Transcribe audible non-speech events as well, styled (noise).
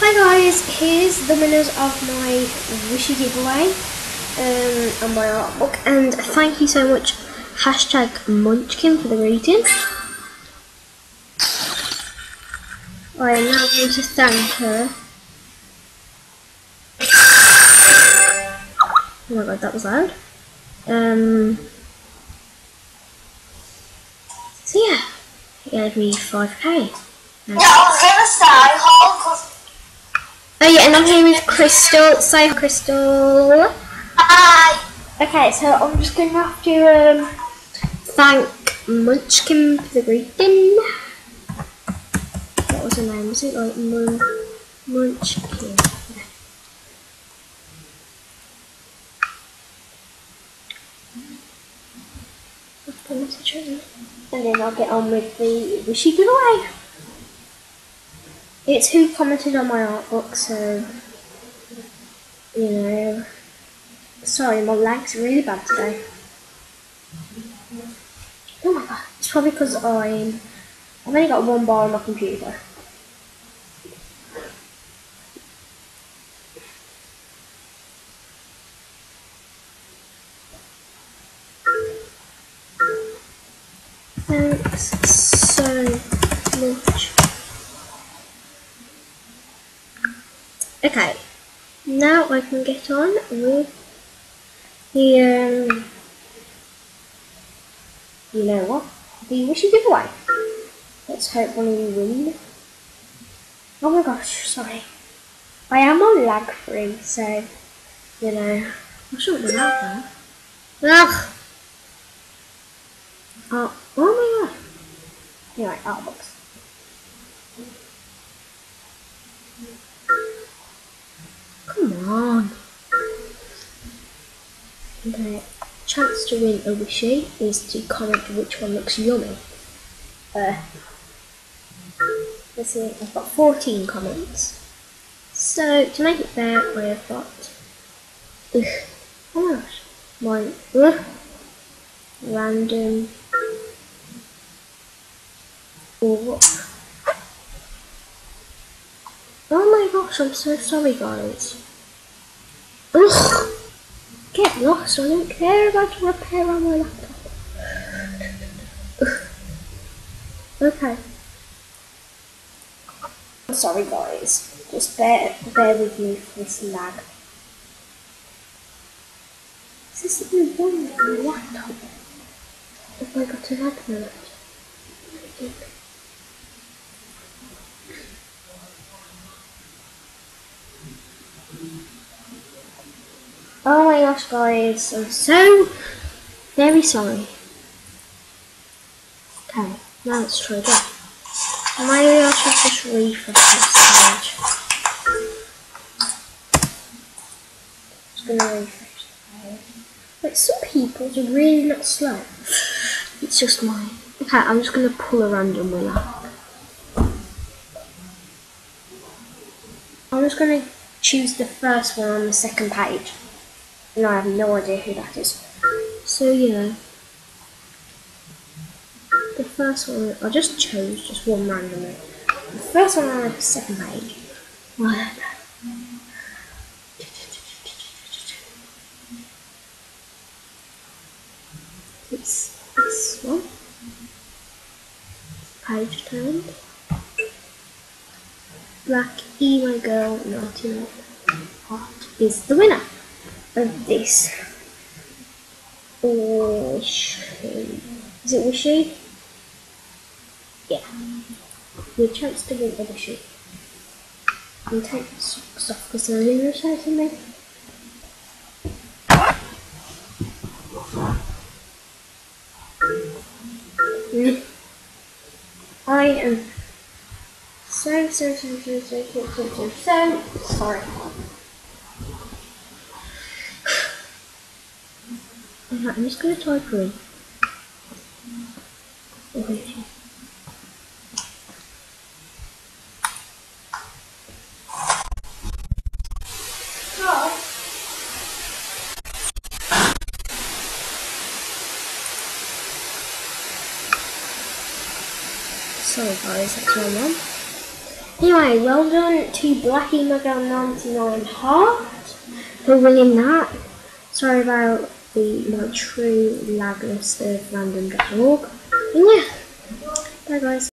Hi guys, here's the winners of my Wishy giveaway um, on my art book and thank you so much hashtag Munchkin for the reading. I am now going to thank her. Oh my god, that was loud. Um, so yeah, he gave me 5k. Yeah, I was gonna say, hold, cause Oh yeah, and I'm here with Crystal. Say Crystal. I, Okay, so I'm just going to have to um, thank Munchkin for the greeting. What was her name? Was it like Mun Munchkin? Yeah. I'll put a message in. And then I'll get on with the wishy giveaway. It's who commented on my art book, so you know. Sorry, my legs are really bad today. Oh my god, it's probably because I'm. I've only got one bar on my computer. Thanks so much. Okay, now I can get on with the um, you know what? The wishy giveaway. Let's hope one of you win. Oh my gosh, sorry. I am on lag free, so you know. I shouldn't be out there. Ugh. Oh, oh my god. Anyway, art box. Come on. Okay. Chance to win a wishy is to comment which one looks yummy. Uh, let's see, I've got 14 comments. So, to make it fair, I have got. Ugh, oh my gosh. My. Ugh, random. Oh my gosh, I'm so sorry, guys. Ugh! Lost, I don't care about a repair on my laptop. (sighs) Okay. I'm sorry, guys. Just bear, bear with me for this lag. Is this even done with my laptop? Have I got a lag mode? Oh my gosh, guys, I'm so very sorry. Okay, now let's try again. Maybe I should just refresh this page. Just gonna refresh the page. Like some people are really not slow. It's just mine. Okay, I'm just gonna pull a random winner. I'm just gonna choose the first one on the second page. And I have no idea who that is. So yeah. The first one, I just chose just one randomly. The first one on the second page. It's this one. Page turned. Black emo girl 99 Heart is the winner of this wishy. Is it wishy? Yeah. Your chance to win a wishy. I'm taking the socks off because they're irritating me. Mm. I am so so so so so so so sorry. I'm just gonna type in. Okay. Sorry guys, that's my mum. Anyway, well done to Blackie Mega99 Heart for winning that. Sorry about the my true lag list of random.org. And yeah, bye guys.